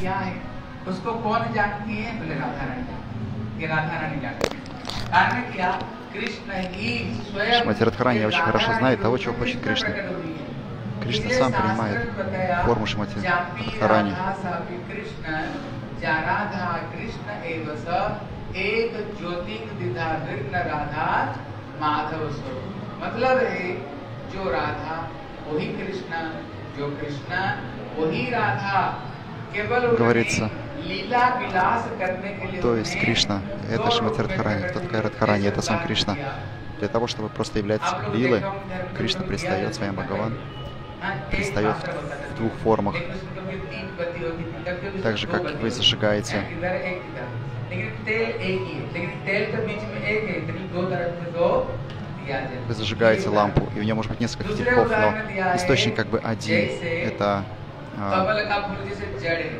क्या है उसको कौन जानती है बोले राधा रानी जानती है। ये राधा रानी जानती है कारण क्या कृष्ण ही स्वयं Шримати Радхарани очень хорошо знает того, чего хочет Кришна. Кришна сам принимает форму Шримати Радхарани. राधा कृष्ण एव स एक ज्योति दिधा विघ्न राधा माधव स्वरूप मतलब है जो राधा वही कृष्ण जो कृष्ण वही राधा केवल उन्होंने говорится. То есть Кришна, это Шиматирадхарани, кто такая Радхарани, это сам Кришна. Для того, чтобы просто являться лилой, Кришна пристает своим Бхагаван, пристает в двух формах. Так же, как вы зажигаете вы зажигаете лампу, и у нее может быть несколько типов, но источник как бы один. Это कमल का फूल जैसे जड़ है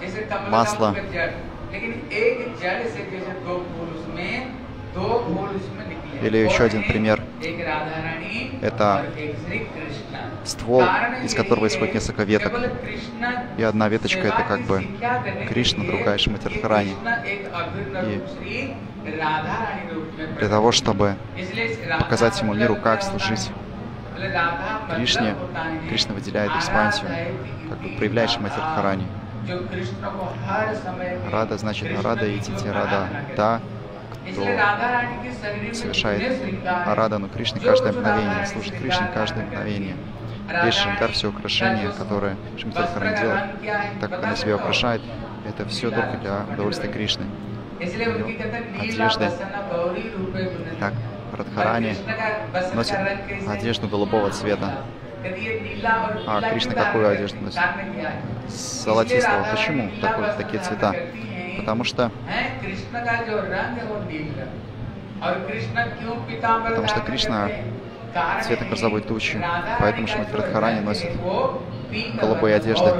जैसे कमल मासला। का फूल का जड़ लेकिन एक जड़ से जैसे दो फूल उसमें दो फूल उसमें निकले Или еще कौन один है? пример. एक राधा रानी Это और एक श्री कृष्ण ствол, कारण из यही которого है, исходит несколько веток. केवल कृष्ण И одна веточка सेवा это как की бы शिक्षा देने के Кришна, लिए другая Шримати ये Радхарани. कृष्ण एक अभिन्न И रूप श्री राधा रानी रूप में Для प्रकट того, чтобы इसलिए इस राधा показать всему миру, मतलब как क्या होता служить Кришне, Кришна выделяет экспансию, как бы проявляешь Матирхарани. Рада значит Рада и Тити Рада. Та, кто совершает Радану Кришне каждое мгновение, служит Кришне каждое мгновение. Весь Шанкар, все украшения, которые Шимтирхарани делает, так как она себя украшает, это все только для удовольствия Кришны. Одежды, так Радхарани носит одежду голубого цвета, а Кришна какую одежду носит? Золотистого. Почему такой, такие цвета? Потому что, Потому что Кришна цвета грозовой тучи, поэтому Шримати Радхарани носит голубой одежды,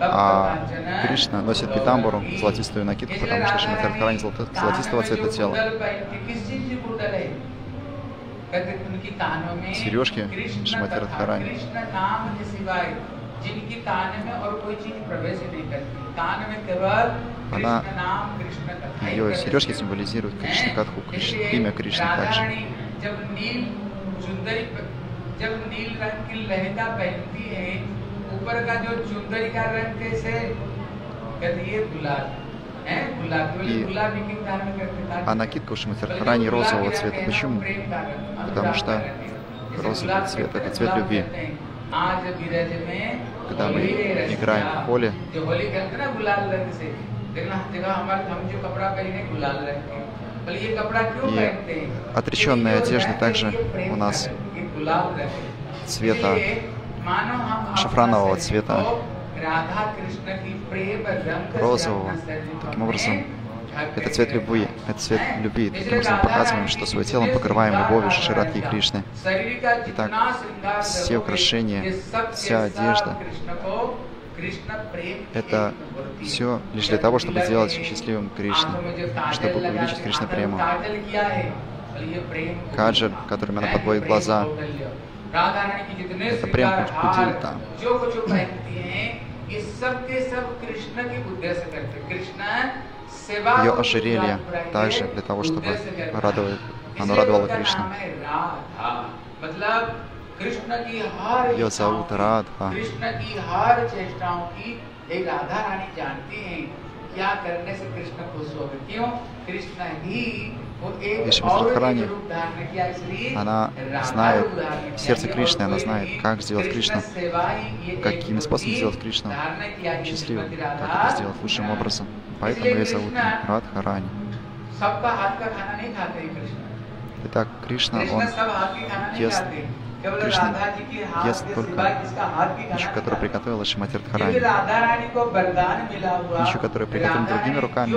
а Кришна носит питамбуру, золотистую накидку, потому что Шримати Радхарани золотистого цвета тела. Сережки Шримати Радхарани. जिनकी कान में और कोई चीज प्रवेश ही नहीं करती कान में केवल Она- कृष्ण नाम कृष्ण कथा ही Ее प्रवेश сережки करती है। символизируют Кришна Катху, Кришна, इसलिए имя Кришны राधा также. रानी जब नील चुंदरी प- जब नील रंग की लहंगा पहनती है ऊपर का जो चुंदरी का रंग कैसे कहते ये गुलाब है गुलाब बोले И, а накидка у Шиматирхарани розового цвета. Почему? Потому что розовый цвет — это цвет любви. Когда мы играем в поле, и отреченная одежда также у нас цвета, шафранового цвета, розового. Таким образом, это цвет любви. Это цвет любви. Таким образом, показываем, что своим телом покрываем любовью Шиширадхи и Кришны. Итак, все украшения, вся одежда, это все лишь для того, чтобы сделать счастливым Кришну, чтобы увеличить Кришна прему. Каджар, которыми она подводит глаза, это прям кутильта. кудильта. जो कुछ वो पहनती हैं ये सब के सब कृष्ण के उद्देश्य करते हैं। कृष्ण सेवा Ее को ожерелье पूरा также для того, чтобы उद्देश्य करता है। радовать, оно इसलिए радовало उनका Кришну. नाम है राधा मतलब कृष्ण की हर Ее इच्छाओं зовут की, Радха. कृष्ण की हर चेष्टाओं की एक राधा रानी जानती हैं क्या करने से कृष्ण खुश होगा क्यों कृष्ण ही Виши Бадрахарани, она знает сердце Кришны, она знает, как сделать Кришну, какими способами сделать Кришну счастливым, как это сделать лучшим образом. Поэтому ее зовут Радхарани. Итак, Кришна, он ест Кришна. Ест только пищу, которую приготовила Шимати Радхарани. Пищу, которую приготовлена другими руками,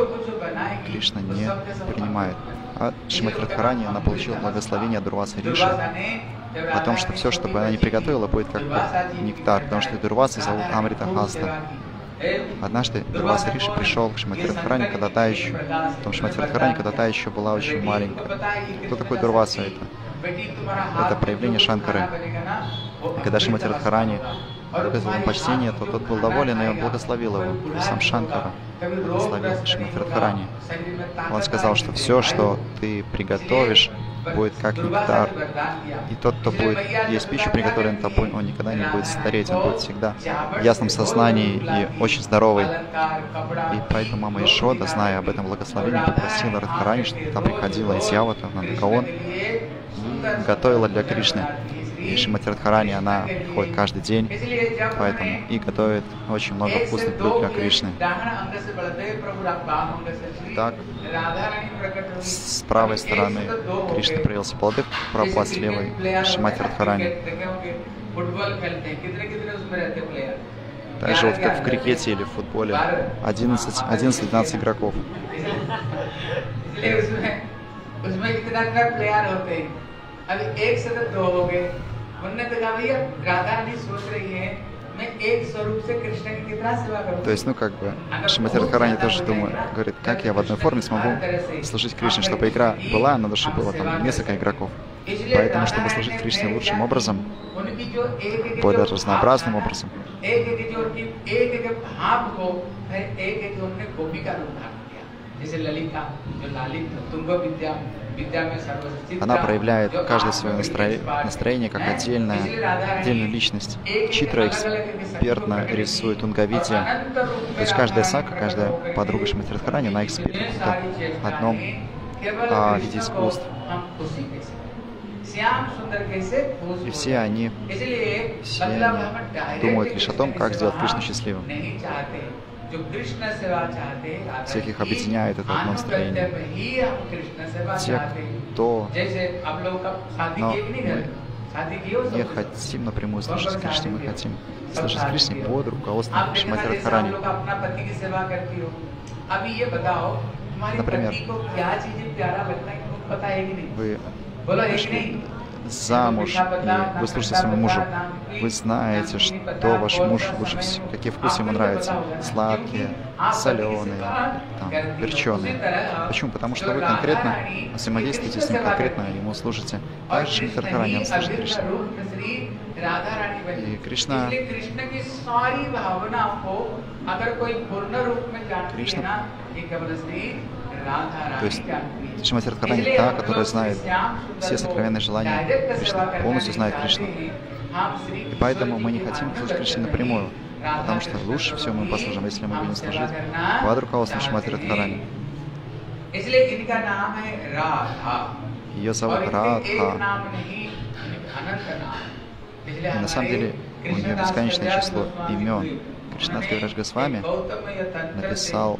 Кришна не принимает. А Шимати Радхарани, она получила благословение Дурваса Риши. О том, что все, что бы она не приготовила, будет как бы нектар, потому что Дурваса зовут Амрита Хаста. Однажды Дурваса Риши пришел к Шимати Радхарани, когда та еще, потом Шимати Радхарани, когда та еще была очень маленькая. Кто такой Дурваса это? Это проявление Шанкары. И когда Шимати Радхарани выказал ему почтение, то тот был доволен, и он благословил его. И сам Шанкара благословил Шимати Радхарани. Он сказал, что все, что ты приготовишь, будет как нектар. И тот, кто будет есть пищу, приготовленную тобой, он никогда не будет стареть, он будет всегда в ясном сознании и очень здоровый. И поэтому мама Ишода, зная об этом благословении, попросила Радхарани, чтобы та приходила из Явата на Дагаон готовила для Кришны. И Шимати Радхарани, она приходит каждый день, поэтому и готовит очень много вкусных блюд для Кришны. Так, с правой стороны Кришна проявился Баладев, Прабхупад с левой Шимати Радхарани. Также вот как в крикете или в футболе 11-12 игроков. अभी एक से तो दो हो गए उनने तो कहा भैया राधा रानी सोच रही है То есть, ну как бы, Шимати Радхарани тоже думает, говорит, как я в одной форме смогу служить Кришне, чтобы игра была, на душе было там несколько игроков. Поэтому, чтобы служить Кришне лучшим образом, более разнообразным образом, она проявляет каждое свое настроение, настроение как отдельная, отдельную личность. Читра экспертно рисует Тунгавидия. То есть каждая сака, каждая подруга Шмати Радхарани, она эксперт в одном а, виде искусств. И все они, все они думают лишь о том, как сделать Кришну счастливым. Всех их объединяет это одно настроение. Те, кто... Но мы не хотим напрямую слушать Кришне, мы хотим слушать Кришне под руководством Шимати Радхарани. Например, вы вышли замуж, и вы слушаете своему мужу, вы знаете, что ваш муж лучше всего, какие вкусы ему нравятся, сладкие, соленые, там, перченые. Почему? Потому что вы конкретно взаимодействуете с ним, конкретно ему служите. Так же Шмитархарани, он служит Кришне. И Кришна, Кришна то есть Шимати Радхарани та, которая знает все сокровенные желания Кришны, полностью знает Кришну. И поэтому мы не хотим служить Кришне напрямую, потому что лучше всего мы послужим, если мы будем служить под руководством Шимати Радхарани. Ее зовут Радха. И на самом деле у нее бесконечное число имен. Кришнат Кавираж Госвами написал,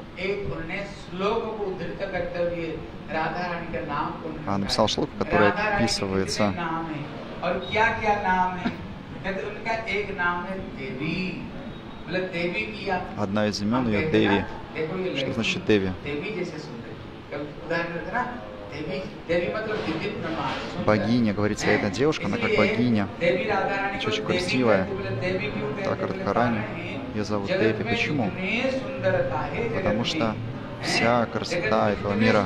а, написал шлоку, который описывается Одна из имен ее Деви. Что значит Деви? Богиня, говорится, эта девушка, она как богиня, очень красивая. Так, Радхарани ее зовут Деви. Почему? Потому что вся красота этого мира,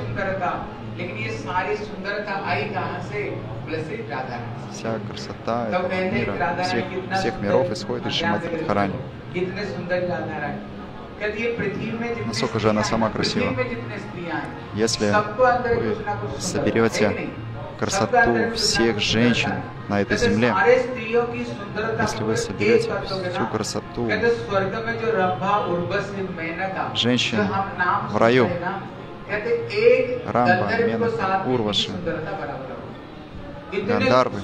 вся красота этого мира, всех, всех миров исходит из Шимати Радхарани. Насколько же она сама красива. Если вы соберете красоту всех женщин на этой земле, если вы соберете всю красоту женщин в раю, Рамба, Менаха, Урваши, Гандарвы,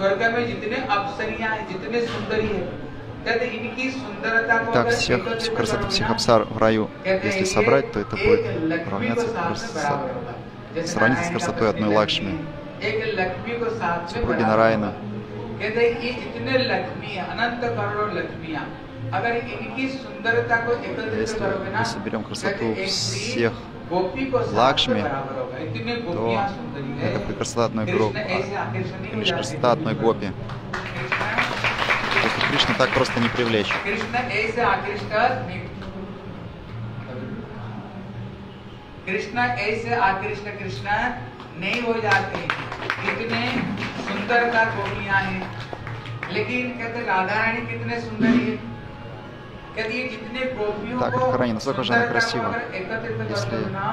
स्वर्ग में जितने अप्सरियां जितने सुंदरी है так, всех, красоту всех абсар в раю, если собрать, то это будет равняться красота, сравниться с красотой одной Лакшми, супруги Нараяна. Если мы соберем красоту всех Лакшми, то это будет красота одной группы, лишь красота одной гопи. Просто Кришна так просто не привлечь. कृष्ण ऐसे आकृष्ट कृष्ण नहीं हो जाते इतने सुंदरता गोपियां हैं लेकिन कहते राधा रानी कितने सुंदर है कहते ये जितने गोपियों Так, को Радхарани, насколько же она सुंदरता को красива. अगर एकत्रित कर Если दो ना,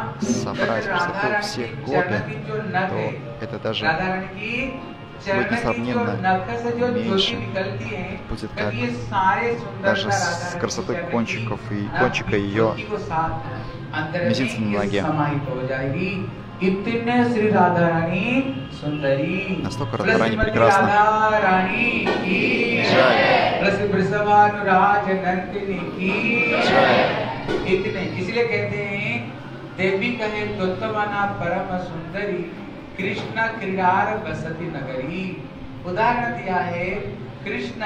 собрать तो राधा красоту रानी всех के гопи, चरण की जो नख то है, это даже вы, несомненно, меньше будет как даже с красотой кончиков и кончика ее мизинца на ноге. Настолько Радхарани прекрасна. Джай. Джай. की Jai. बोले वृषभानुराज नंदिनी की Jai. इतने इसलिए कहते हैं देवी कहे द्वत्वना परम सुंदरी कृष्ण क्रीडार बसती नगरी उदाहरण दिया है कृष्ण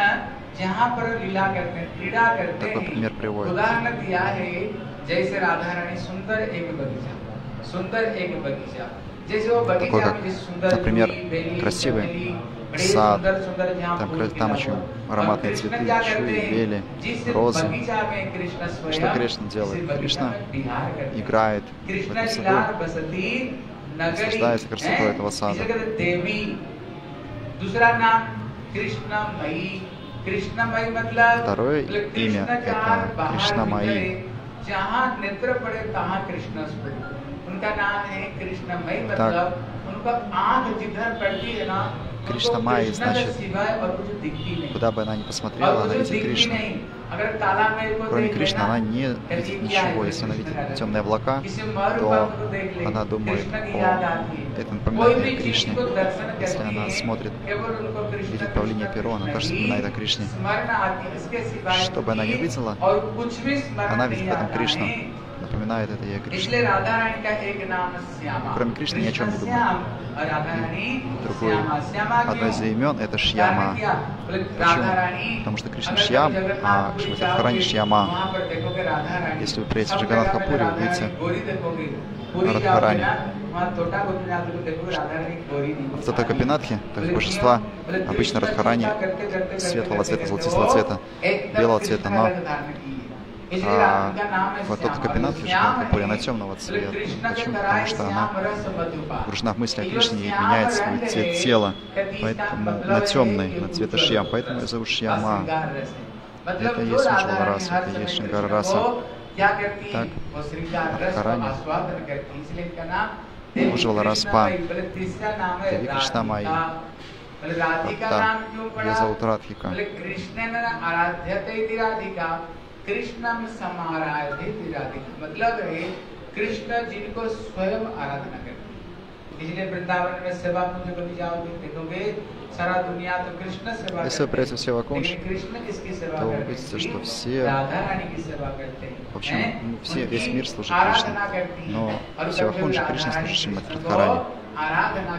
जहाँ पर लीला करते हैं क्रीड़ा करते Такой пример हैं приводит. उदाहरण दिया है जैसे राधा रानी सुंदर एक बगीचा सुंदर एक बगीचा जैसे वो Такой, बगीचा как, में जिस सुंदर например, जूही, बेली, красивый चमेली, बड़े сад. सुंदर सुंदर जहाँ Там, फूल кра- там खिला очень हो। ароматные और कृष्ण цветы, क्या шуи, करते हैं? бели, जिस розы. बगीचा में कृष्ण स्वयं Что Кришна जिस делает? बगीचा Кришна में विहार करते हैं। играет в कृष्ण этом लीला саду. наслаждается красотой этого сада. Второе имя это Кришна Майи. Так, Кришна Майи значит, куда бы она ни посмотрела, она видит Кришну. Кроме Кришны, она не видит ничего. Если она видит темные облака, то она думает о этом напоминании Кришне. Если она смотрит, видит павлинье перо, она тоже вспоминает о Кришне. Что бы она не увидела, она видит в этом Кришну напоминает это я Кришне. Кроме Кришны ни о чем не думаю. Другой, одно из имен это Шьяма. Почему? Потому что Кришна Шьям, а Шматадхарани Шьяма. Если вы приедете в Джаганат Хапури, увидите Радхарани. В Тата Капинатхе, то есть божества, обычно Радхарани светлого цвета, золотистого цвета, белого цвета, но а вот тот комбинация очень много более темного цвета. Почему? Потому что она погружена в мысли о Кришне и меняет свой цвет тела, поэтому на темный, на цвет Ашьям, поэтому я зовут Шьяма. Это есть Уджвала раса, это есть Шингара раса. Так, Харани. Уджвала Распа. Деви Кришна Майи. Радхика. Меня зовут Радхика. बोले कृष्ण आराध्यते इति राधिका कृष्णम समाराध्य इति राधिका मतलब है कृष्ण जिनको स्वयं आराधना करते हैं। इसलिए वृंदावन में सेवा कुंज कभी जाओगे देखोगे सारा दुनिया तो कृष्ण सेवा Если вы करते придете हैं। в Севакунж, लेकिन कृष्ण किसकी सेवा то करते увидите, हैं? что все- राधा रानी की सेवा करते हैं В общем, हैं? ну, все- उनकी весь мир служит आराधना Кришне. करती हैं। Но और в Севакунже कभी Кришна राधा रानी служит Шримати कृष्ण को Радхарани. आराधना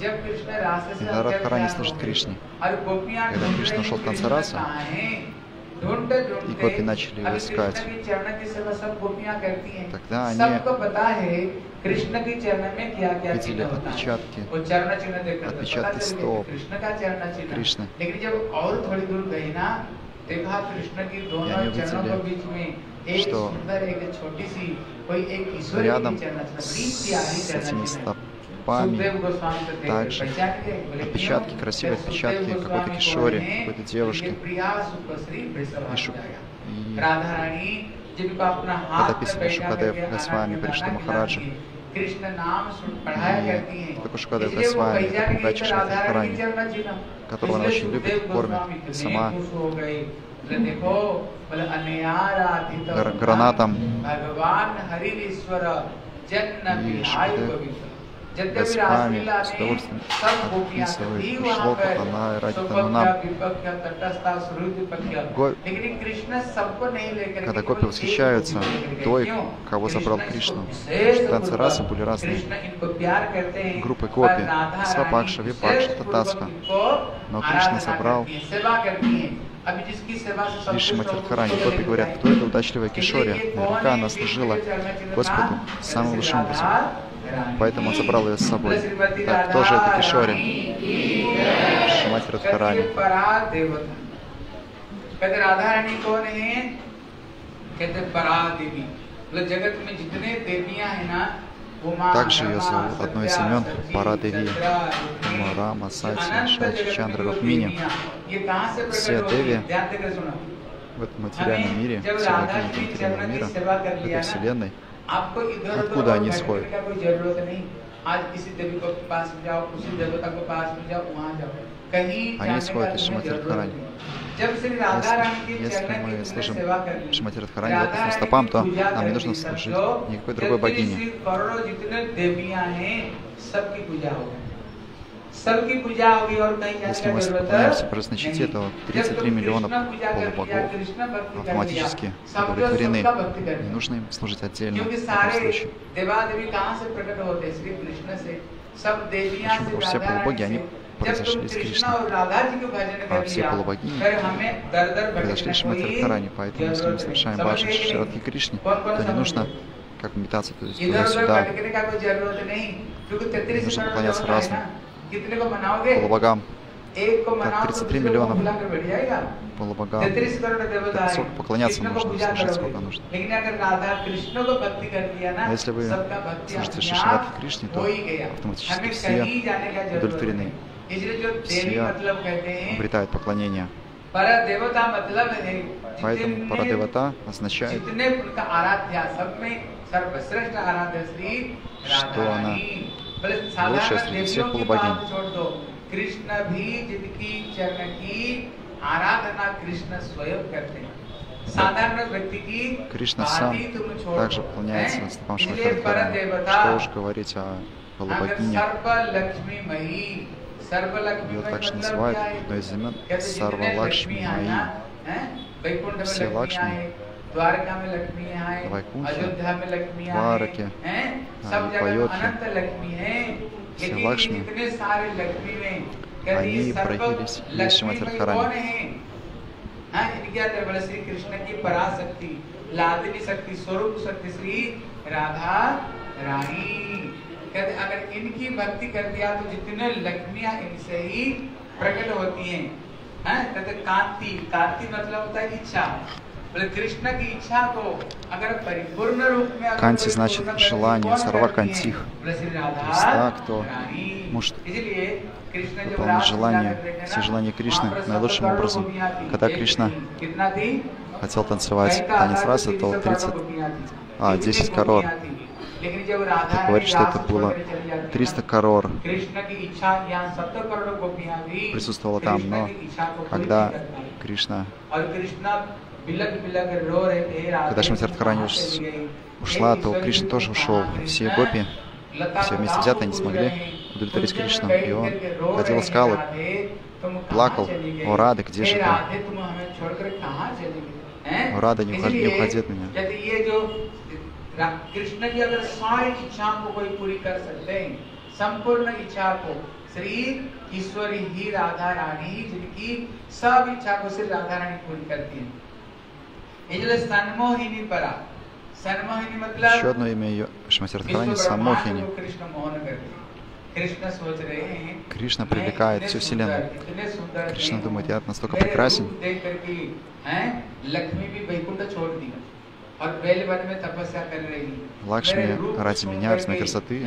Радхарани да служит Кришне. Когда Кришна ушел в конце расы, и гопи начали его искать. Тогда они видели отпечатки, отпечатки стоп Кришны. И они увидели, что рядом с этими стоп память, также отпечатки, красивые отпечатки какой-то кишори, какой-то девушки. И это описано Шукадев Госвами Кришна Махараджа. И такой Шукадев Госвами, это удача Шадхарани, которого она очень любит, кормит сама. гранатом. И Шукадев. Господами, с удовольствием. Подписывает шлок от Аллаха ради Танунам. Ну, Го... Когда гопи восхищаются той, кого забрал Кришна, танцы расы были разные. Группы гопи, Свапакша, Випакша, татаска. Но Кришна собрал Виши Матирхарани, гопи говорят, кто это удачливая Кишори, наверняка она служила Господу, самым лучшим образом поэтому он забрал ее с собой. Так тоже это Кишори. Шимати Радхарани. Также ее зовут одно из имен Парадеви, Мурама, Сати, Шачи, Чандра, Рукмини. Все Деви в этом материальном мире, в богини материального мира, этой вселенной, откуда они исходят? Они исходят из Шимати Радхарани. Если, если мы служим Шимати Радхарани, лотосным стопам, то нам не нужно служить никакой другой богине. Если мы поклоняемся праздночите, то 33 миллиона полубогов автоматически удовлетворены. Не нужно им служить отдельно в этом случае. Что все полубоги, они произошли из Кришны. А все полубогини произошли из Шимати Радхарани. Поэтому, если мы совершаем баджан Ширадхи Кришне, то не нужно как медитация, то есть туда-сюда. Не нужно поклоняться разным полубогам. Так, 33 миллиона полубогам. Так сколько поклоняться нужно, служить сколько нужно. А если вы служите Шиширадхи Кришне, то автоматически все удовлетворены. Все обретают поклонение. Поэтому Парадевата означает, что она лучшая среди всех полубогинь. Кришна сам также поклоняется стопам Шматхарадхарани. Что уж говорить о полубогине. Ее также называют одной из имен Сарва Лакшми Маи. Все Лакшми द्वारका में लक्ष्मी आए अयोध्या में लक्ष्मी आए सब जगह अनंत लक्ष्मी है। लेकिन इतने सारे लक्ष्मी में कौन है? हाँ, श्री कृष्ण की पराशक्ति लादनी शक्ति स्वरूप शक्ति श्री राधा रानी। कहते अगर इनकी भक्ति कर दिया तो जितने लक्ष्मिया इनसे ही प्रकट होती हैं। है कहते कांति कांति मतलब होता है इच्छा। Канти значит желание, сарва кантих. Христа, кто может выполнить желание, все желания Кришны наилучшим образом. Когда Кришна хотел танцевать танец раса, то 30, а, 10 корор. Так говорит, что это было 300 корор. Присутствовало там, но когда Кришна когда Шримати Радхарани ушла, то Кришна тоже ушел. Все гопи, все вместе взятые, не смогли удовлетворить Кришну. И он ходил в скалы, плакал, «О, Рада, где же ты? О, Рада, не уходи, не уходи от меня». कृष्ण की अगर सारी इच्छाओं को कोई पूरी कर सकते हैं संपूर्ण इच्छा को श्री ईश्वरी ही राधा रानी जिनकी सब इच्छा को सिर्फ राधा रानी पूरी करती है еще одно имя ее Шимати Радхарани Самохини. Кришна привлекает всю Вселенную. Кришна думает, я настолько прекрасен. Лакшми ради меня, ради моей красоты,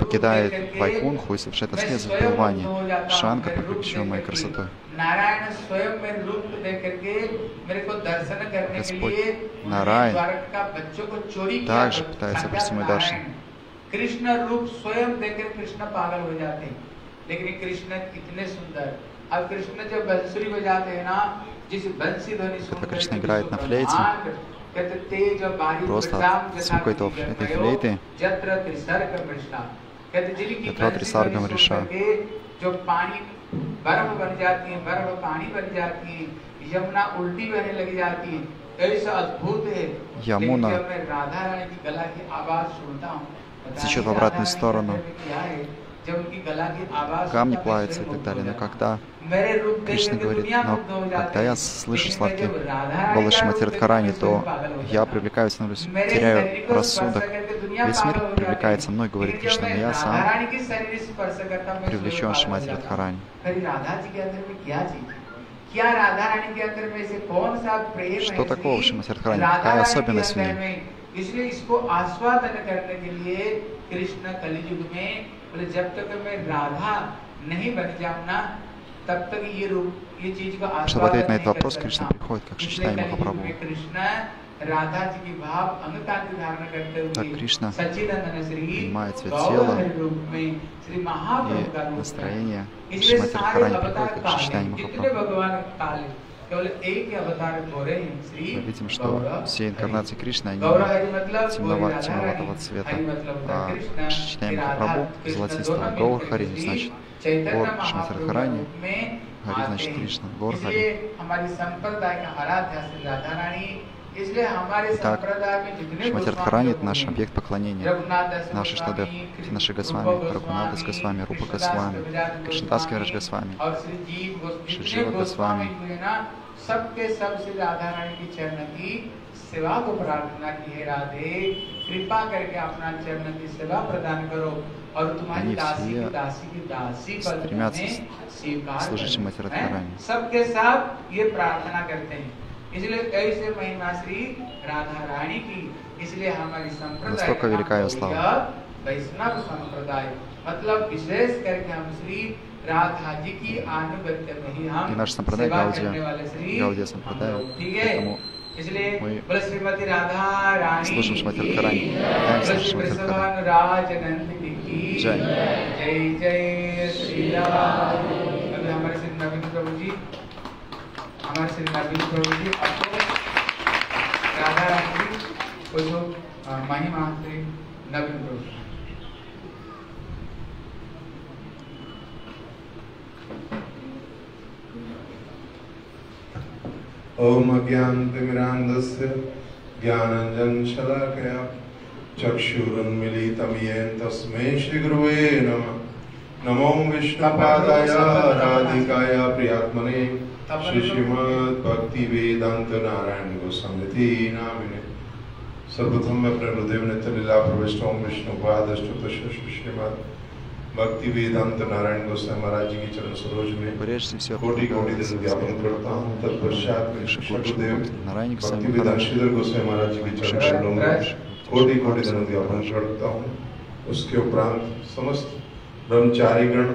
покидает Вайкунху и совершает аскезу в Бхаване. Шанкар привлечен моей красотой. Господь Нарай также пытается обрести мой даршан. कृष्ण रूप स्वयं देखकर कृष्ण पागल हो जाते हैं लेकिन कृष्ण इतने सुंदर अब कृष्ण जब बंसुरी बजाते हैं ना जिस बंसी ध्वनि Когда Кришна играет на флейте, просто от звука этой флейты Ятра Трисаргам Риша जो पानी बर्फ बन जाती है बर्फ पानी बन जाती है यमुना उल्टी बहने लग जाती है ऐसा अद्भुत है Ямуна मैं राधा रानी की गला की आवाज सुनता हूँ течет в обратную сторону, Камни плавятся и так далее. Но когда Кришна говорит, но когда я слышу сладкий голос Шимати Радхарани, то я привлекаюсь, становлюсь, теряю рассудок. Весь мир привлекается мной, говорит Кришна, но я сам привлечен Шимати Радхарани. Что такого в Шимати Радхарани? Какая особенность в ней? इसलिए इसको आस्वादन करने के लिए कृष्ण कलयुग में बोले जब तक मैं राधा नहीं बन जाऊं ना तब तक ये रूप ये चीज को Чтобы आस्वादन ответить на नहीं этот कर вопрос, सकता। Кришна приходит как इसलिए Шичтай कलयुग Махапрабху. में कृष्ण राधा जी की भाव अंग का धारण करते Так हुए Кришна सच्चिदानंद श्री принимает цвет गौर тела हरि रूप में श्री महाप्रभु का и रूप настроение इसलिए Шримати सारे Радхарани अवतार приходит как काल Шичтай हैं, जितने Махапрабху. भगवान काल हैं, Мы видим, что все инкарнации Кришны, они темного, темноватого цвета. А читаем Прабу, золотистого. Гаур Хари значит Гор Шанкар Харани. Хари значит Кришна. Гор Хари. Итак, Шматир Дхарани — это наш объект поклонения, наши штадев, наши Госвами, Рагунада с Госвами, Рупа Госвами, Кришнадас Кираж Госвами, Шиджива Госвами, सबके सबसे राधा रानी की चरण की सेवा को प्रार्थना की है राधे। कृपा करके अपना चरण की सेवा प्रदान करो और तुम्हारी दासी की दासी की दासी पद स्वीकार सबके साथ ये प्रार्थना करते हैं। इसलिए कई महिमा श्री राधा रानी की इसलिए हमारी संप्रदाय हाँ, तो वैष्णव संप्रदाय मतलब विशेष करके हम श्री राधा जी की आनुगत्य में ही हम И наш संप्रदाय सेवा Гаудия- करने वाले श्री Гаудия हम संप्रदाय. लोग, ठीक है Поэтому इसलिए мы बोले श्रीमती राधा रानी служим Шримати Радхарани. की, Дай बोले служим श्री Шримати Радхарани. वृषभानु राज नंदिनी की जय। जय जय श्री राम अभी हमारे श्री नवीन प्रभु जी हमारे श्री नवीन प्रभु जी आपको राधा रानी जी को जो अ, महिमा श्री नवीन प्रभु ओम अज्ञानतिमिरान्धस्य ज्ञानञ्जनशलाकया चक्षुरुन्मिलितमियेन तस्मै श्रीगुरुवे नमः। नमो विष्णुपादाय राधिकाय प्रियात्मने श्रीमद्भक्तिवेदान्त नारायण गोस्वामी नामिने। सर्वप्रथम मैं अपने गुरुदेव नित्य लीला प्रविष्ट ओम विष्णुपाद अष्टोत्तर श्रीमद भक्ति वेदांत नारायण गोस्वामी महाराज जी की चरण सरोज में Прежде всего, कोटि कोटि предлагаю दिन ज्ञापन करता हूँ तत्पश्चात में Выше श्री больше गुरुदेव будет नारायण भक्ति Госвами वेदांत Махарадж. श्रीधर गोस्वामी महाराज जी के चरण Выше शरणों में Right. कोटि कोटि दिन ज्ञापन करता हूँ उसके उपरांत समस्त ब्रह्मचारीगण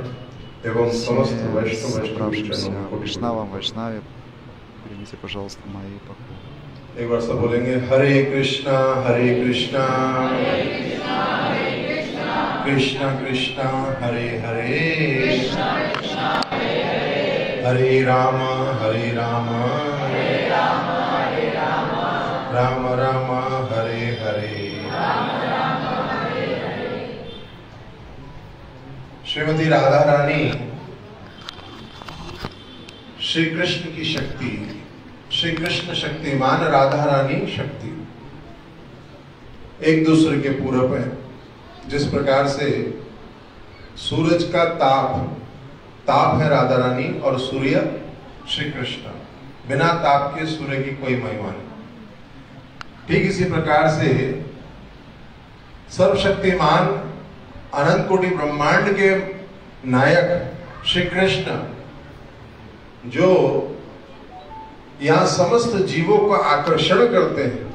एवं समस्त Все वैष्णव वैष्णव के собравшимся चरणों में कोटि Вайшнавам, Вайшнаве, примите, пожалуйста, мои поклоны. कोटि। एक बार सब बोलेंगे हरे कृष्णा हरे कृष्णा कृष्णा कृष्णा हरे हरे। हरे राम हरे राम। राम राम। हरे हरे। श्रीमती राधा रानी श्री कृष्ण की शक्ति श्री कृष्ण शक्तिमान राधा रानी शक्ति। एक दूसरे के पूरक है। जिस प्रकार से सूरज का ताप ताप है राधा रानी और सूर्य श्री कृष्ण बिना ताप के सूर्य की कोई महिमा नहीं। ठीक इसी प्रकार से सर्वशक्तिमान, अनंत कोटि ब्रह्मांड के नायक श्री कृष्ण जो यहाँ समस्त जीवों को आकर्षण करते हैं